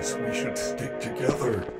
We should stick together.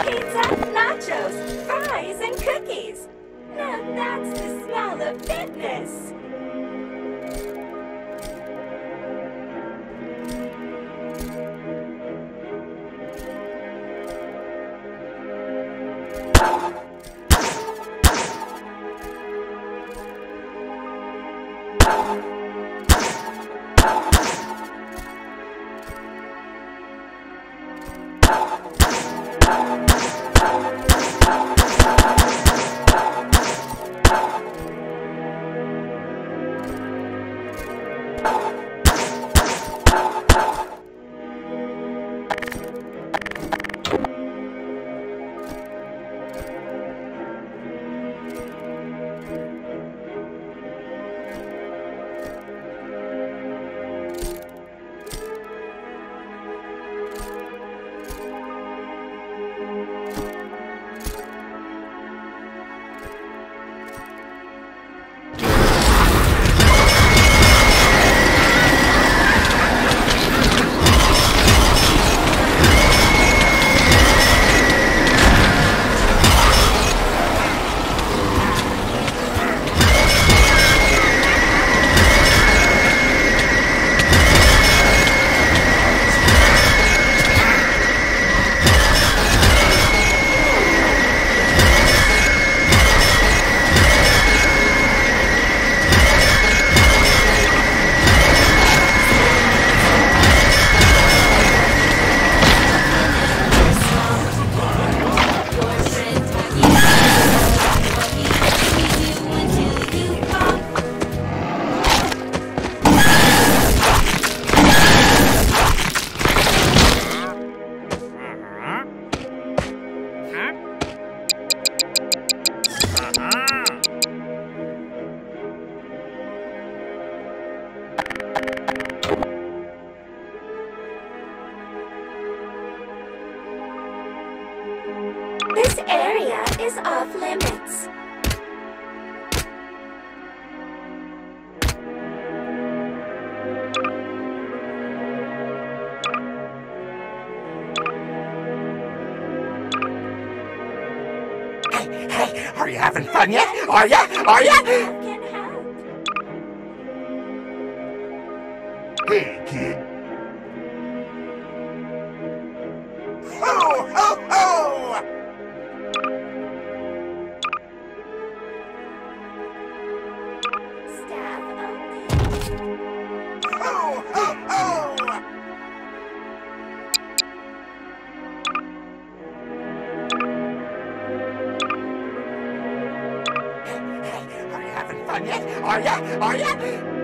pizza, nachos, fries, and cookies. Now that's the smell of fitness. Are you having fun yet? Are ya? Are ya? Hey, kid. Are you? Are ya? Are ya?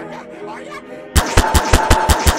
olha, olha.